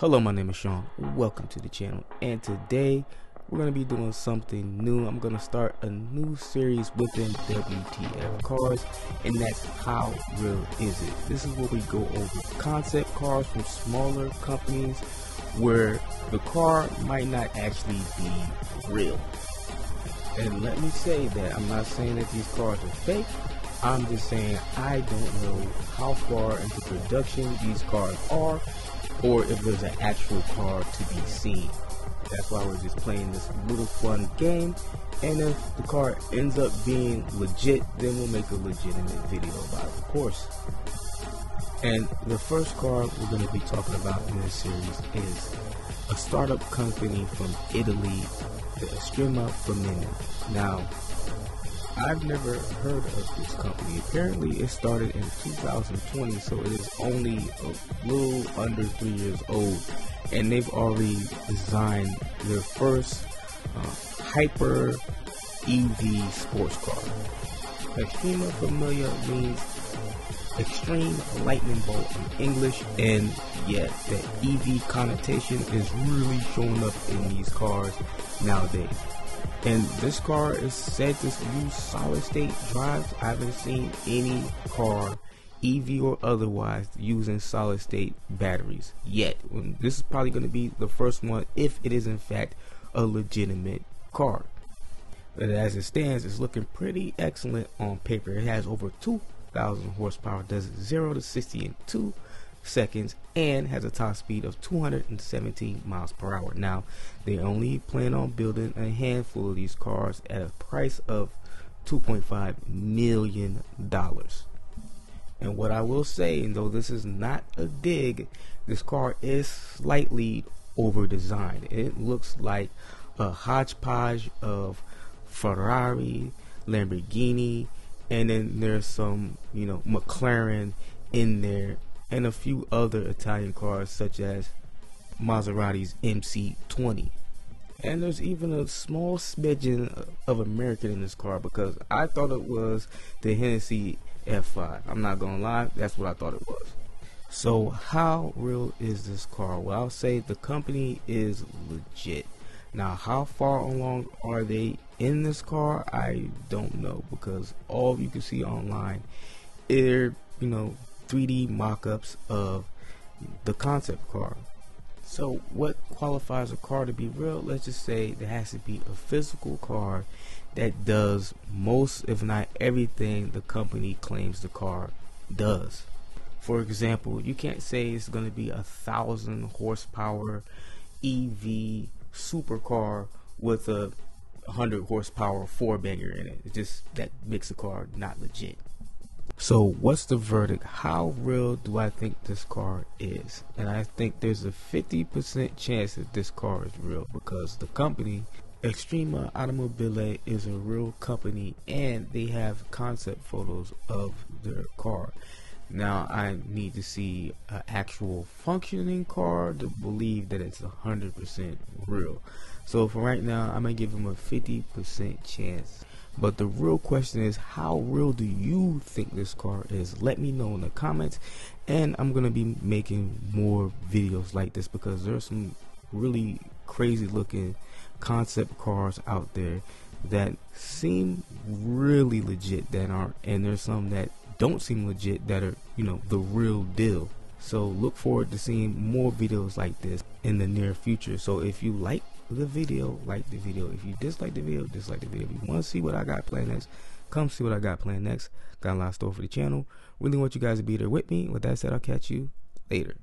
Hello, my name is Sean. Welcome to the channel. And today we're going to be doing something new. I'm going to start a new series within WTF cars, and that's How Real Is It? This is where we go over concept cars from smaller companies where the car might not actually be real. And let me say that I'm not saying that these cars are fake. I'm just saying I don't know how far into production these cars are or if there's an actual car to be seen. That's why we're just playing this little fun game. And if the car ends up being legit, then we'll make a legitimate video about it, of course. And the first car we're going to be talking about in this series is a startup company from Italy, the Estrema Fulminea. Now, I've never heard of this company. Apparently, it started in 2020, so it is only a little under three years old, and they've already designed their first uh, hyper EV sports car. Estrema Fulminea means extreme lightning bolt in English, and yet the EV connotation is really showing up in these cars nowadays. And this car is said to use solid state drives. I haven't seen any car, EV or otherwise, using solid state batteries yet. This is probably going to be the first one if it is in fact a legitimate car. But as it stands, it's looking pretty excellent on paper. It has over 2,000 horsepower, does 0 to 60 in 2 seconds and has a top speed of 217 miles per hour. Now, they only plan on building a handful of these cars at a price of 2.5 million dollars. And what I will say, and though this is not a dig, this car is slightly over designed. It looks like a hodgepodge of Ferrari, Lamborghini, and then there's some, you know, McLaren in there and a few other Italian cars such as Maserati's MC20. And there's even a small smidgen of American in this car because I thought it was the Hennessy F5. I'm not gonna lie, that's what I thought it was. So how real is this car? Well, I'll say the company is legit. Now, how far along are they in this car? I don't know because all you can see online, they're you know 3D mock-ups of the concept car. So what qualifies a car to be real? Let's just say there has to be a physical car that does most, if not everything, the company claims the car does. For example, you can't say it's going to be a thousand horsepower EV supercar with a 100 horsepower four banger in it. It's just that makes the car not legit. So, what's the verdict? How real do I think this car is? And I think there's a 50% chance that this car is real because the company, Estrema Automobile, is a real company and they have concept photos of their car. Now, I need to see an actual functioning car to believe that it's 100% real. So, for right now, I'm going to give them a 50% chance but the real question is, how real do you think this car is? Let me know in the comments. And I'm going to be making more videos like this because there's some really crazy looking concept cars out there that seem really legit that aren't. And there's some that don't seem legit that are, you know, the real deal. So look forward to seeing more videos like this in the near future. So if you like the video, like the video. If you dislike the video, dislike the video. If you want to see what I got planned next, come see what I got planned next. Got a lot of stuff for the channel. Really want you guys to be there with me. With that said, I'll catch you later.